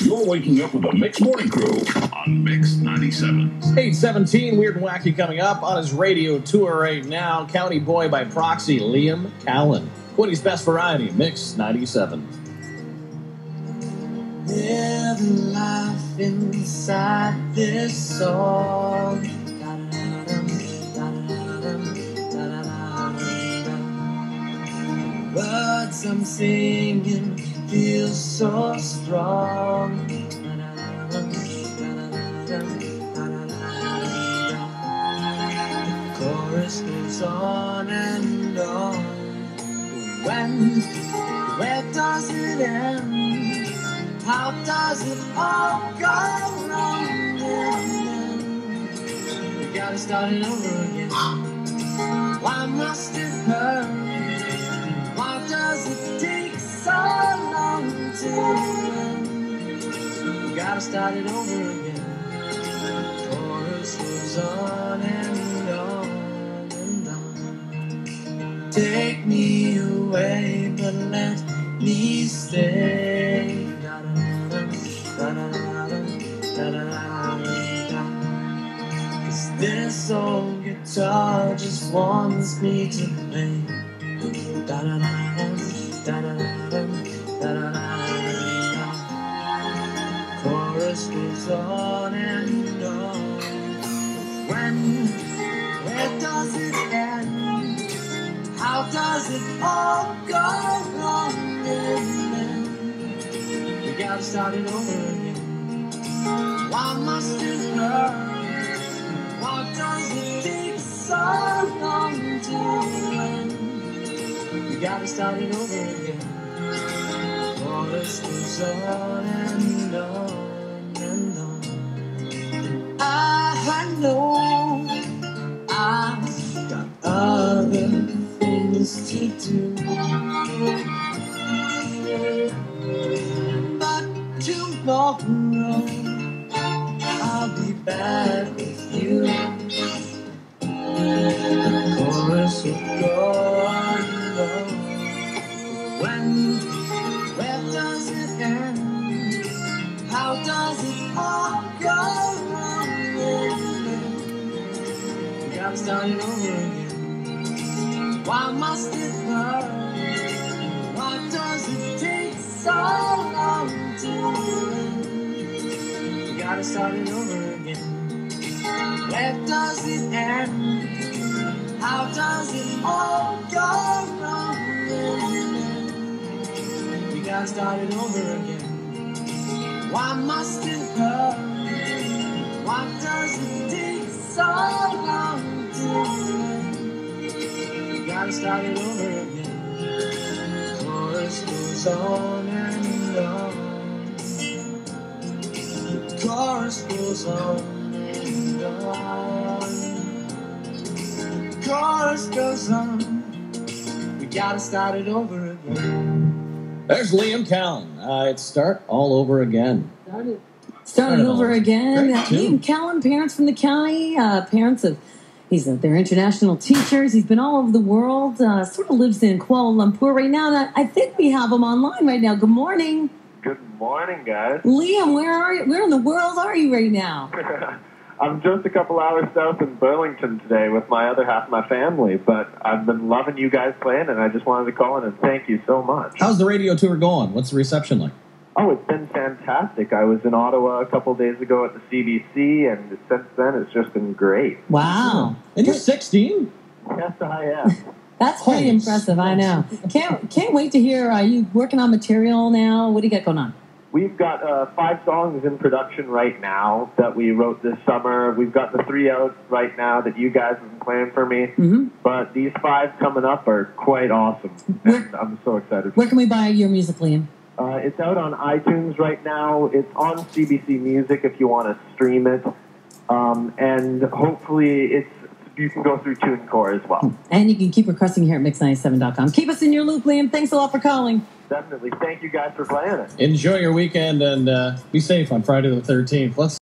You're waking up with a Mix Morning Crew on Mix 97. 817, Weird and Wacky coming up on his radio tour right now. County Boy by proxy, Liam Callan. Woody's Best Variety, Mix 97. Living life inside this song. Words I'm singing feel so strong. Chorus goes on and on. When, where does it end? How does it all go wrong? We gotta start it over again. Why must it hurt? We gotta start it over again. Chorus goes on and on and on. Take me away, but let me stay. Cause this old guitar just wants me to play. Chorus goes on and on. When, where does it end? How does it all go wrong? the? We gotta start it over again. Why must it hurt? Why does it take so long to end? We gotta start it over again. Chorus goes on and on and on. I know I've got other things to do. But tomorrow I'll be back with you. The chorus will go on and on. When, We gotta start it over again. Why must it hurt? Why does it take so long to? We gotta start it over again. Where does it end? How does it all go wrong? We gotta start it over again. Why must it hurt? Why does it take so long? We gotta start it over again. Chorus goes on and on. Chorus goes on and on. Chorus goes on. We gotta start it over again. There's Liam Callan. Uh, it's Start All Over Again. Started Started over again. Great. Liam Callan, parents from the county, uh, parents of, he's they're international teachers. He's been all over the world. Uh, sort of lives in Kuala Lumpur right now. And I, I think we have him online right now. Good morning, Good morning, guys. Liam. Where are you? Where in the world are you right now? I'm just a couple hours south in Burlington today with my other half of my family, but I've been loving you guys playing, and I just wanted to call in and thank you so much. How's the radio tour going? What's the reception like? Oh, it's been fantastic. I was in Ottawa a couple days ago at the CBC, and since then it's just been great. Wow, And you're 16? Yes, I am. that's pretty Holy impressive. I know. Can't can't wait to hear. Are you working on material now? What do you got going on? We've got uh, five songs in production right now that we wrote this summer. We've got the three out right now that you guys have been playing for me. hmm But these five coming up are quite awesome. And I'm so excited. Where can we buy your music, Liam? Uh, it's out on iTunes right now. It's on CBC Music if you want to stream it. Um, and hopefully it's you can go through TuneCore as well. And you can keep requesting here at mix97.com. Keep us in your loop, Liam. Thanks a lot for calling. Definitely. Thank you guys for playing it. Enjoy your weekend and uh, be safe on Friday the 13th. Let's